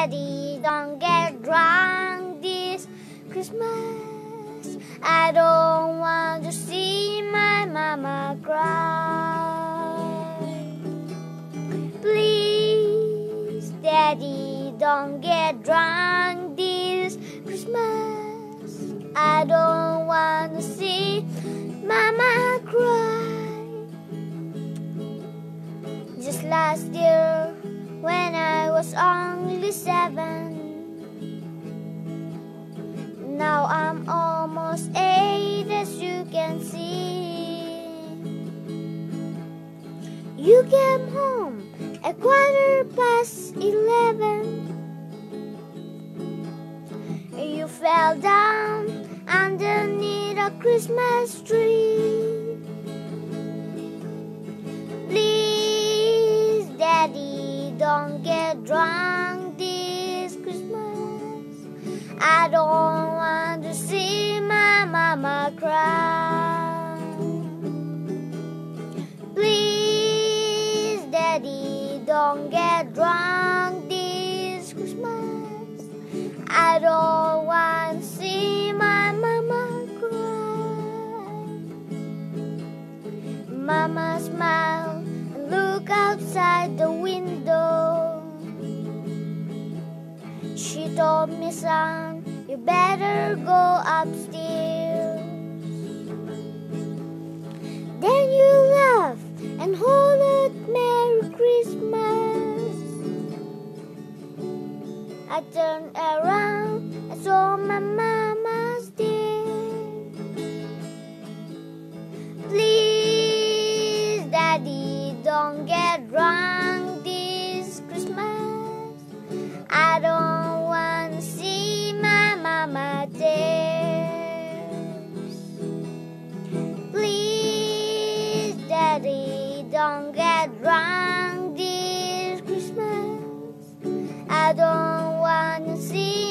Daddy, don't get drunk this Christmas. I don't want to see my mama cry. Please, Daddy, don't get drunk this Christmas. I don't want to see Mama cry. Just last year, when I was only seven, now I'm almost eight, as you can see. You came home at quarter past eleven. You fell down underneath a Christmas tree. Drunk this Christmas. I don't want to see my mama cry. Please, Daddy, don't get drunk this Christmas. I don't want to see my mama cry. Mama smile and look outside the She told me, son, you better go upstairs. Then you laugh and hold it Merry Christmas. I turned around and saw my mama's there. Please, Daddy, don't get drunk Daddy, don't get drunk this Christmas. I don't wanna see.